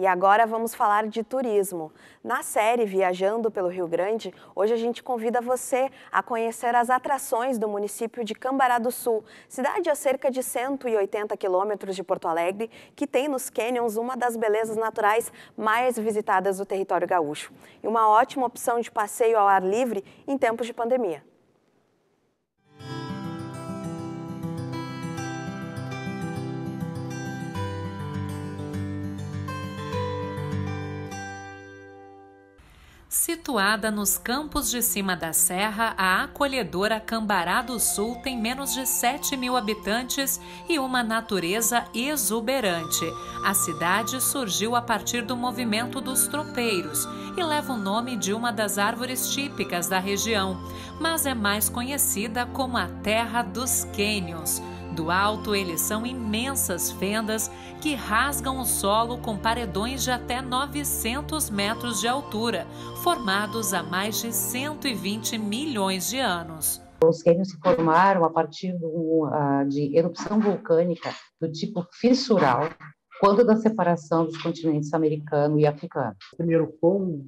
E agora vamos falar de turismo. Na série Viajando pelo Rio Grande, hoje a gente convida você a conhecer as atrações do município de Cambará do Sul, cidade a cerca de 180 quilômetros de Porto Alegre, que tem nos canyons uma das belezas naturais mais visitadas do território gaúcho. E uma ótima opção de passeio ao ar livre em tempos de pandemia. Situada nos campos de cima da serra, a acolhedora Cambará do Sul tem menos de 7 mil habitantes e uma natureza exuberante. A cidade surgiu a partir do movimento dos tropeiros e leva o nome de uma das árvores típicas da região, mas é mais conhecida como a Terra dos Quênios. Do alto, eles são imensas fendas que rasgam o solo com paredões de até 900 metros de altura, formados há mais de 120 milhões de anos. Os cânions se formaram a partir de erupção vulcânica do tipo fissural, quando da separação dos continentes americano e africano. Primeiro com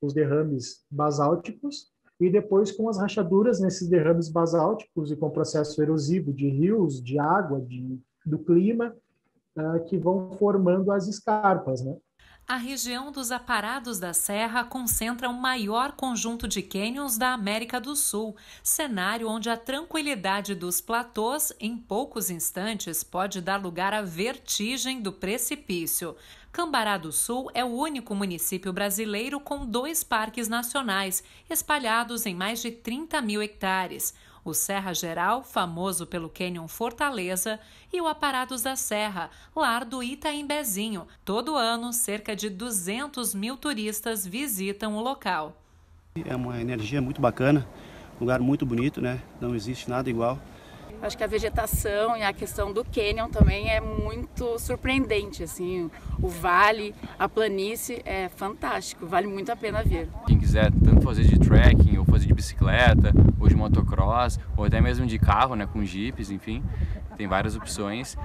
os derrames basálticos e depois com as rachaduras nesses derrames basálticos e com o processo erosivo de rios, de água, de, do clima, uh, que vão formando as escarpas, né? A região dos Aparados da Serra concentra o maior conjunto de cânions da América do Sul, cenário onde a tranquilidade dos platôs, em poucos instantes, pode dar lugar à vertigem do precipício. Cambará do Sul é o único município brasileiro com dois parques nacionais, espalhados em mais de 30 mil hectares. O Serra Geral, famoso pelo Canyon Fortaleza, e o Aparados da Serra, lar do Itaimbezinho. Todo ano, cerca de 200 mil turistas visitam o local. É uma energia muito bacana, lugar muito bonito, né? Não existe nada igual. Acho que a vegetação e a questão do canyon também é muito surpreendente, assim, o vale, a planície é fantástico, vale muito a pena ver. Quem quiser tanto fazer de trekking, ou fazer de bicicleta, ou de motocross, ou até mesmo de carro, né, com jipes, enfim, tem várias opções.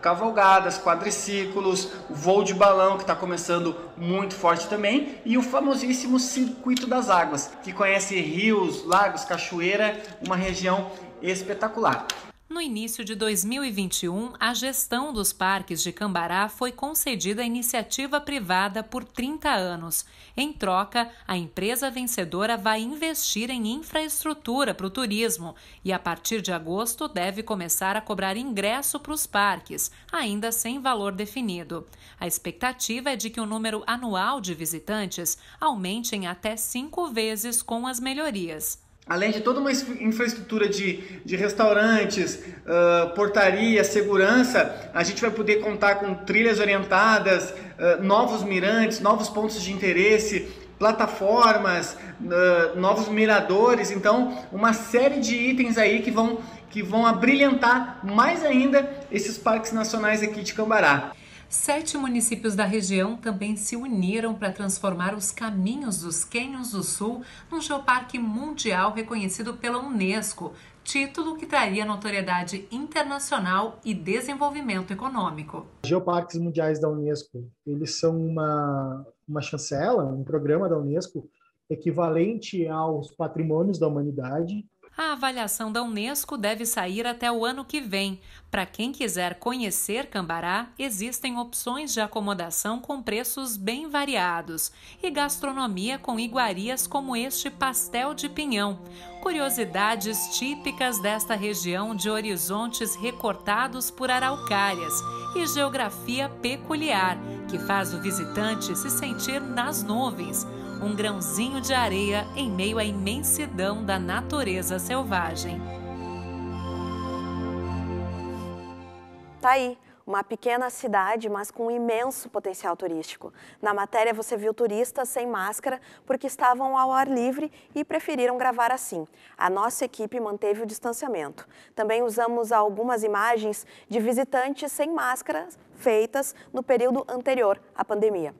Cavalgadas, quadriciclos, voo de balão que está começando muito forte também e o famosíssimo Circuito das Águas, que conhece rios, lagos, cachoeira, uma região espetacular. No início de 2021, a gestão dos parques de Cambará foi concedida à iniciativa privada por 30 anos. Em troca, a empresa vencedora vai investir em infraestrutura para o turismo e, a partir de agosto, deve começar a cobrar ingresso para os parques, ainda sem valor definido. A expectativa é de que o número anual de visitantes aumente em até cinco vezes com as melhorias além de toda uma infraestrutura de, de restaurantes, uh, portaria, segurança, a gente vai poder contar com trilhas orientadas, uh, novos mirantes, novos pontos de interesse, plataformas, uh, novos miradores, então uma série de itens aí que vão, que vão abrilhantar mais ainda esses parques nacionais aqui de Cambará. Sete municípios da região também se uniram para transformar os caminhos dos Cânions do Sul num geoparque mundial reconhecido pela Unesco, título que traria notoriedade internacional e desenvolvimento econômico. Geoparques mundiais da Unesco, eles são uma, uma chancela, um programa da Unesco equivalente aos patrimônios da humanidade a avaliação da Unesco deve sair até o ano que vem. Para quem quiser conhecer Cambará, existem opções de acomodação com preços bem variados e gastronomia com iguarias como este pastel de pinhão. Curiosidades típicas desta região de horizontes recortados por araucárias e geografia peculiar que faz o visitante se sentir nas nuvens um grãozinho de areia em meio à imensidão da natureza selvagem. Tá aí, uma pequena cidade, mas com um imenso potencial turístico. Na matéria você viu turistas sem máscara porque estavam ao ar livre e preferiram gravar assim. A nossa equipe manteve o distanciamento. Também usamos algumas imagens de visitantes sem máscara feitas no período anterior à pandemia.